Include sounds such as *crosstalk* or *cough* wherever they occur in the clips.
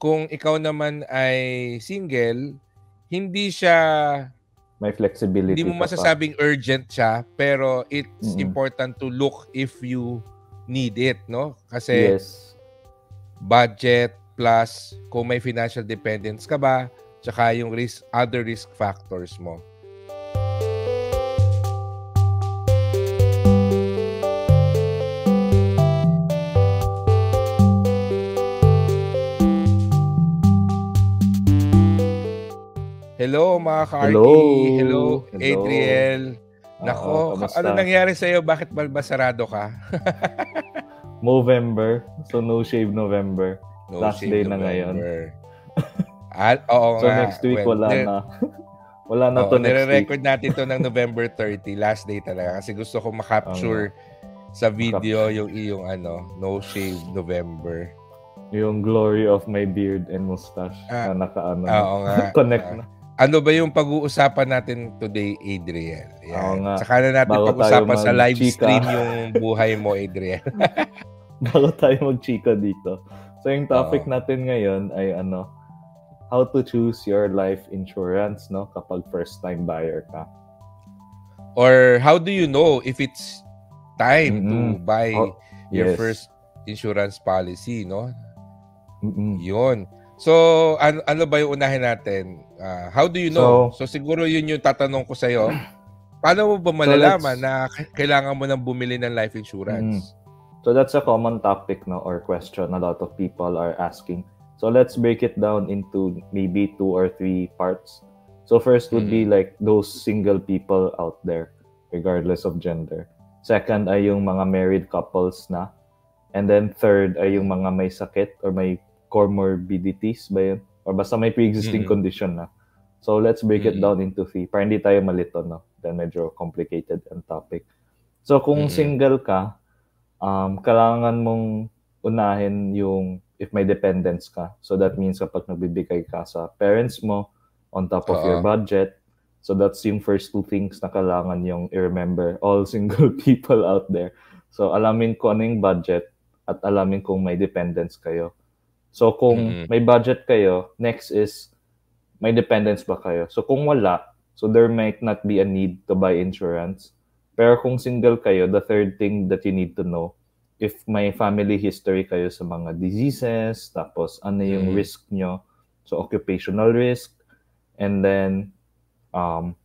kung ikaw naman ay single, hindi siya may flexibility. Hindi mo masasabing pa. urgent siya, pero it's mm-hmm. important to look if you need it, no? Kasi yes. budget plus kung may financial dependence ka ba, tsaka yung risk other risk factors mo. Hello mga ka Hello. Hello, Adriel. Nako, uh, ano nangyari sa iyo? Bakit balbasarado ka? *laughs* November. So no shave November. No Last shave day November. na ngayon. *laughs* Al, oo so nga. next week well, wala na. *laughs* Wala na to next nire-record natin to ng November 30, last day talaga kasi gusto ko ma-capture um, sa video yung iyong ano, no shave November. Yung glory of my beard and mustache ah, na naka-ano. Oo nga. Connect ah. na. Ano ba yung pag-uusapan natin today, Adriel? Yan. Oo nga. Saka na natin Bago pag-usapan sa live stream yung buhay mo, Adriel. *laughs* *laughs* Bago tayo mag-chika dito. So yung topic Oo. natin ngayon ay ano, how to choose your life insurance no kapag first time buyer ka. Or how do you know if it's time mm-hmm. to buy oh, your yes. first insurance policy, no? Mm-hmm. 'Yon. So, ano, ano ba yung unahin natin? Uh, how do you know? So, so siguro yun yung tatanong ko sa'yo. Paano mo ba malalaman so na kailangan mo nang bumili ng life insurance? Mm. So that's a common topic no or question a lot of people are asking. So let's break it down into maybe two or three parts. So first would mm-hmm. be like those single people out there regardless of gender. Second ay yung mga married couples na. And then third ay yung mga may sakit or may comorbidities ba yun? Or basta may pre-existing mm-hmm. condition na. So let's break mm-hmm. it down into three para hindi tayo malito, no? Then medyo complicated ang topic. So kung mm-hmm. single ka, um, kailangan mong unahin yung if may dependents ka. So that means kapag nagbibigay ka sa parents mo on top of uh-huh. your budget, so that's yung first two things na kailangan yung i-remember all single *laughs* people out there. So alamin ko ano yung budget at alamin kung may dependents kayo. So kung mm-hmm. may budget kayo, next is may dependents ba kayo? So kung wala, so there might not be a need to buy insurance. Pero kung single kayo, the third thing that you need to know, if may family history kayo sa mga diseases, tapos ano yung mm-hmm. risk nyo, so occupational risk, and then um,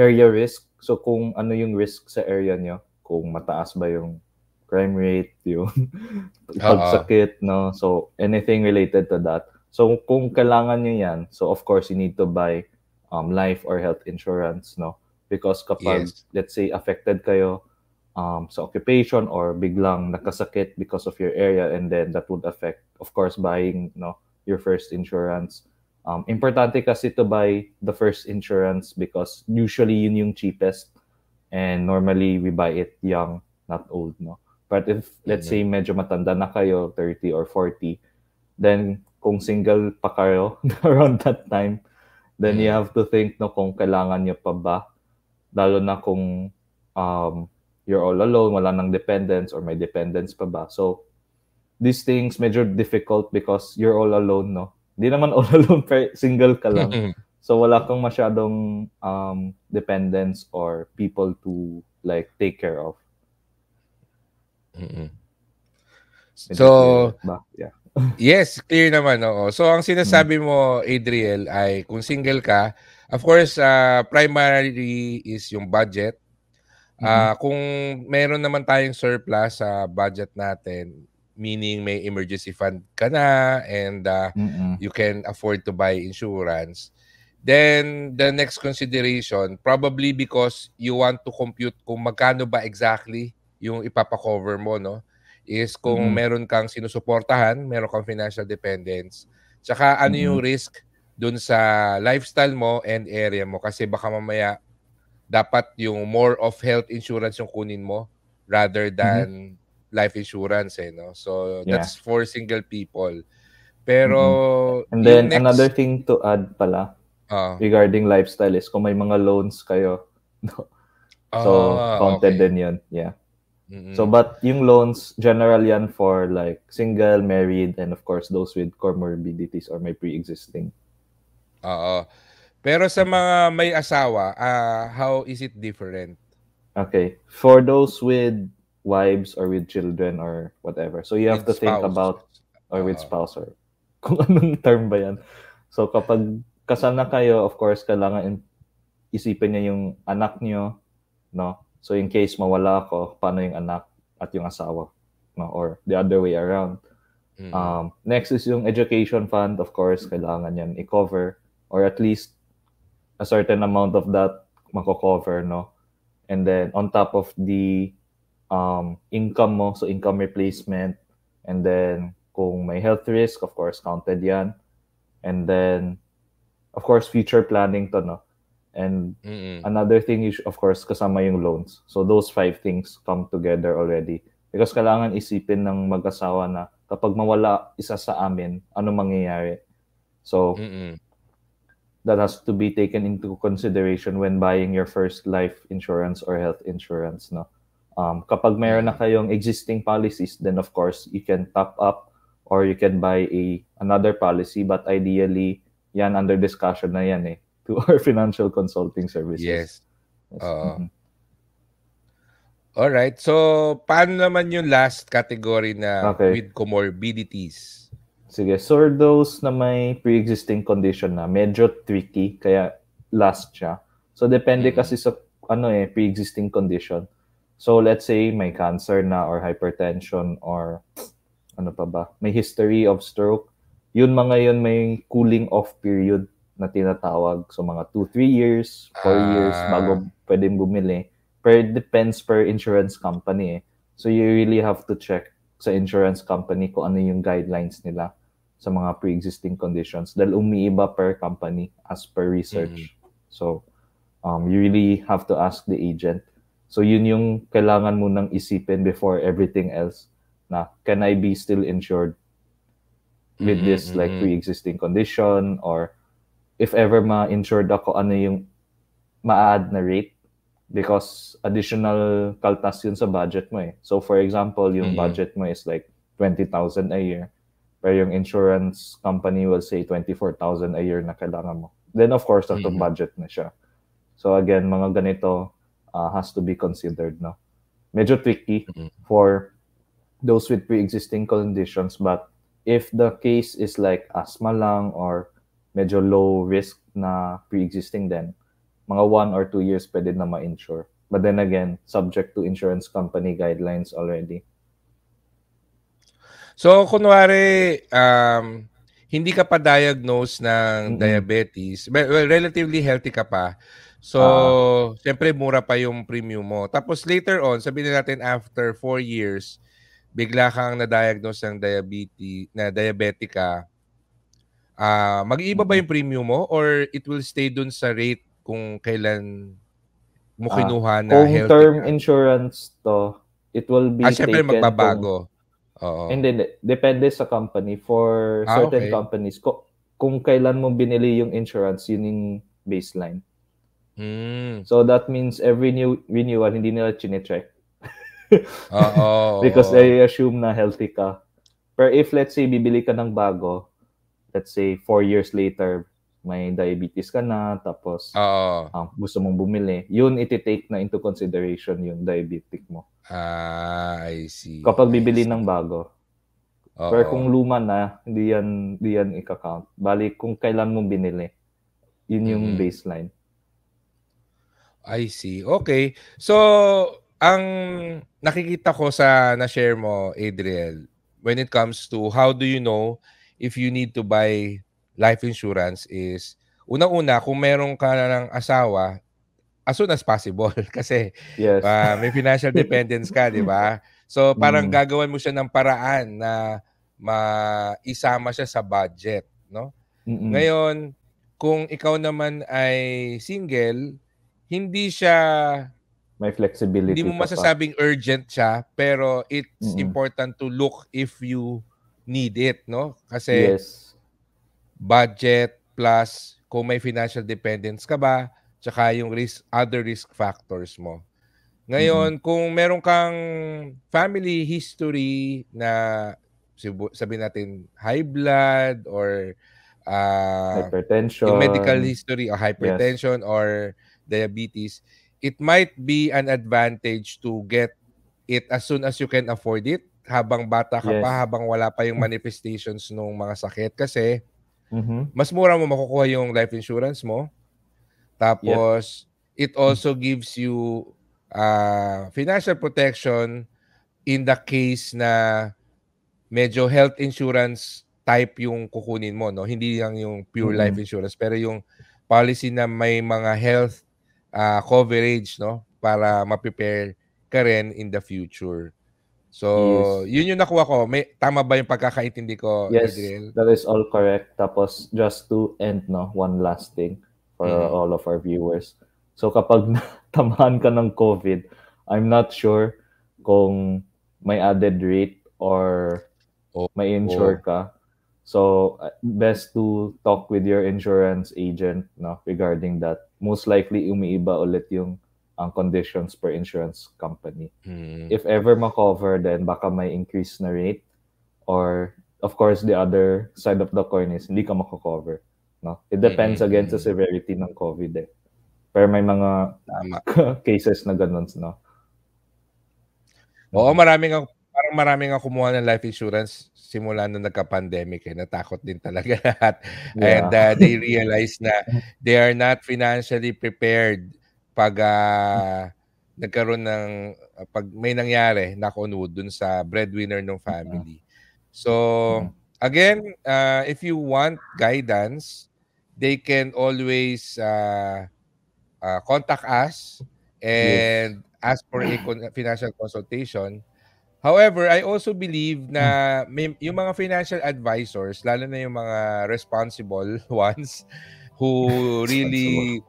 area risk. So kung ano yung risk sa area nyo, kung mataas ba yung crime rate, yung *laughs* pagsakit, no? So, anything related to that. So, kung kailangan nyo yan, so of course, you need to buy um, life or health insurance, no? Because kapag, yes. let's say, affected kayo um, sa occupation or biglang nakasakit because of your area and then that would affect, of course, buying, no, your first insurance. Um, importante kasi to buy the first insurance because usually yun yung cheapest and normally we buy it young, not old, no? But if, let's say, mm-hmm. medyo matanda na kayo, 30 or 40, then kung single pa kayo *laughs* around that time, then you mm-hmm. have to think no kung kailangan nyo pa ba. Lalo na kung um, you're all alone, wala nang dependents or may dependents pa ba. So, these things medyo difficult because you're all alone, no? Hindi naman all *laughs* alone, single ka lang. Mm-hmm. So, wala kang masyadong um, dependents or people to like take care of. Mm-mm. So, yeah. *laughs* yes, clear naman. Oo. So, ang sinasabi mo, Adriel, ay kung single ka, of course, uh, primary is yung budget. Uh, mm-hmm. Kung meron naman tayong surplus sa budget natin, meaning may emergency fund ka na and uh, mm-hmm. you can afford to buy insurance, then the next consideration, probably because you want to compute kung magkano ba exactly yung ipapa-cover mo, no? Is kung mm-hmm. meron kang sinusuportahan, meron kang financial dependence, tsaka ano mm-hmm. yung risk dun sa lifestyle mo and area mo kasi baka mamaya dapat yung more of health insurance yung kunin mo rather mm-hmm. than mm-hmm. life insurance eh no so yeah. that's for single people pero mm-hmm. and then next, another thing to add pala uh, regarding lifestyle is kung may mga loans kayo *laughs* no so uh, counted okay. din yun yeah Mm-hmm. So but yung loans general yan for like single, married and of course those with comorbidities or may pre-existing. Oo. Pero sa mga may asawa, uh, how is it different? Okay. For those with wives or with children or whatever. So you have with to spouse. think about or with uh, spouse or *laughs* kung anong term ba yan. So kapag kasal na kayo, of course, kailangan isipin niya yung anak niyo, no? So in case mawala ako, paano yung anak at yung asawa? No? Or the other way around. Mm-hmm. Um, next is yung education fund, of course, kailangan yan i-cover or at least a certain amount of that mako-cover, no? And then on top of the um, income mo, so income replacement, and then kung may health risk, of course, counted yan. And then, of course, future planning to, no? And Mm-mm. another thing is, of course, kasama yung loans. So those five things come together already. Because kailangan isipin ng mag-asawa na kapag mawala isa sa amin, ano mangyayari. So, Mm-mm. that has to be taken into consideration when buying your first life insurance or health insurance. No? Um, kapag mayroon na kayong existing policies, then of course, you can top up or you can buy a another policy. But ideally, yan under discussion na yan eh to *laughs* our financial consulting services. Yes. yes. Uh, mm-hmm. All right. So, paano naman yung last category na okay. with comorbidities? Sige. So, those na may pre-existing condition na medyo tricky, kaya last siya. So, depende mm-hmm. kasi sa ano eh, pre-existing condition. So, let's say may cancer na or hypertension or ano pa ba, may history of stroke. Yun mga yun may cooling off period na tinatawag. So mga 2-3 years, 4 uh, years bago pwedeng bumili. Pero it depends per insurance company eh. So you really have to check sa insurance company kung ano yung guidelines nila sa mga pre-existing conditions dahil umiiba per company as per research. Mm-hmm. So um, you really have to ask the agent. So yun yung kailangan mo nang isipin before everything else na can I be still insured with mm-hmm, this like mm-hmm. pre-existing condition or if ever ma-insured ako, ano yung ma-add na rate because additional kaltas yun sa budget mo eh. So for example, yung mm-hmm. budget mo is like 20,000 a year. Pero yung insurance company will say 24,000 a year na kailangan mo. Then of course, out mm-hmm. budget na siya. So again, mga ganito uh, has to be considered, no? Medyo tricky mm-hmm. for those with pre-existing conditions but if the case is like asthma lang or medyo low risk na pre-existing din, mga one or two years pwede na ma-insure. But then again, subject to insurance company guidelines already. So, kunwari, um, hindi ka pa diagnosed ng mm-hmm. diabetes, well, relatively healthy ka pa. So, uh, siyempre mura pa yung premium mo. Tapos later on, sabihin natin after 4 years, bigla kang na-diagnose ng diabetes, na diabetic ka, uh, mag-iiba ba yung premium mo or it will stay dun sa rate kung kailan mo ah, kinuha uh, na kung healthy term insurance to, it will be ah, syempre magbabago. Kung, Oo. Hindi, depende sa company. For ah, certain okay. companies, kung, kung kailan mo binili yung insurance, yun yung baseline. Mm. So that means every new renewal, hindi nila chine-check. Oo. *laughs* Because they assume na healthy ka. Pero if let's say bibili ka ng bago, let's say, four years later, may diabetes ka na, tapos uh, um, gusto mong bumili, yun iti-take na into consideration yung diabetic mo. Ah, I see. Kapag bibili ng bago. Uh-oh. Pero kung luma na, hindi yan, hindi yan ika-count. Bali, kung kailan mo binili, yun yung mm-hmm. baseline. I see. Okay. So, ang nakikita ko sa na-share mo, Adriel, when it comes to how do you know if you need to buy life insurance is unang-una kung meron ka na ng asawa as soon as possible *laughs* kasi yes. uh, may financial *laughs* dependence ka, di ba? So parang mm. gagawan mo siya ng paraan na maisama siya sa budget, no? Mm-mm. Ngayon, kung ikaw naman ay single, hindi siya may flexibility. Hindi mo masasabing pa. urgent siya, pero it's Mm-mm. important to look if you need it, no? Kasi yes. budget plus kung may financial dependence ka ba, tsaka yung risk, other risk factors mo. Ngayon, mm-hmm. kung meron kang family history na sabi natin high blood or uh, hypertension, yung medical history or hypertension yes. or diabetes, it might be an advantage to get it as soon as you can afford it habang bata ka yes. pa, habang wala pa yung manifestations ng mga sakit kasi mm-hmm. mas mura mo makukuha yung life insurance mo. Tapos yep. it also gives you uh, financial protection in the case na medyo health insurance type yung kukunin mo, no? Hindi lang yung pure mm-hmm. life insurance, pero yung policy na may mga health uh, coverage, no? Para ma-prepare ka rin in the future. So, yes. yun yung nakuha ko. May tama ba yung pagkakaintindi ko, Yes, Adriel? that is all correct. Tapos just to end no, one last thing for mm-hmm. all of our viewers. So kapag *laughs* tamahan ka ng COVID, I'm not sure kung may added rate or oh, may insure oh. ka. So best to talk with your insurance agent no regarding that. Most likely umiiba ulit yung ang conditions per insurance company. Mm. If ever ma-cover then baka may increase na rate or of course the other side of the coin is hindi ka mako-cover, no? It depends mm-hmm. again sa severity ng COVID eh. Pero may mga Tama. *laughs* cases na ganun, no? Oo, maraming ang parang maraming ang kumuha ng life insurance simula nung nagka-pandemic eh. Natakot din talaga *laughs* lahat. Yeah. And uh, they realize na they are not financially prepared pag uh, nagkaroon ng uh, pag may nangyari knock on wood dun sa breadwinner ng family. So again, uh, if you want guidance, they can always uh, uh, contact us and yes. ask for a financial consultation. However, I also believe na may, yung mga financial advisors, lalo na yung mga responsible *laughs* ones who really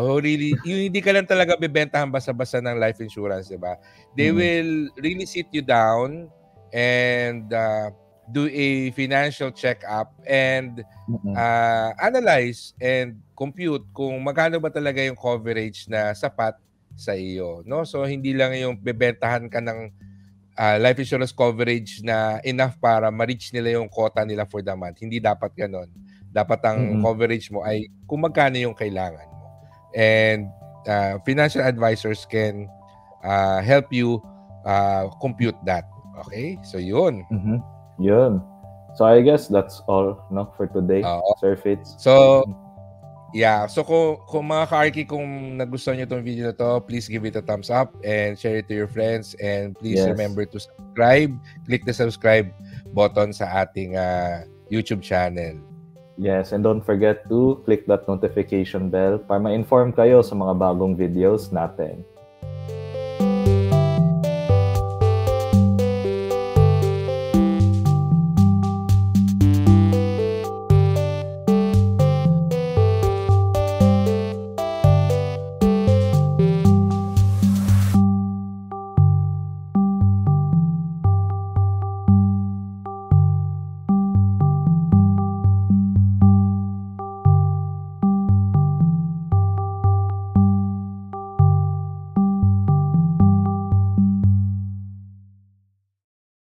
who really yung hindi ka lang talaga bebentahan basta-basta ng life insurance, 'di ba? They mm-hmm. will really sit you down and uh, do a financial check-up and uh, analyze and compute kung magkano ba talaga yung coverage na sapat sa iyo, no? So hindi lang yung bebentahan ka ng uh, life insurance coverage na enough para ma-reach nila yung quota nila for the month. Hindi dapat ganoon. Dapat ang mm-hmm. coverage mo ay kung magkano yung kailangan. And uh, financial advisors can uh, help you uh, compute that. Okay? So yun. Mm-hmm. Yun. So I guess that's all no for today, uh, Sir Fitz. So yeah, so kung, kung mga ka kung nagustuhan niyo tong video na to, please give it a thumbs up and share it to your friends and please yes. remember to subscribe. Click the subscribe button sa ating uh, YouTube channel. Yes, and don't forget to click that notification bell para ma-inform kayo sa mga bagong videos natin.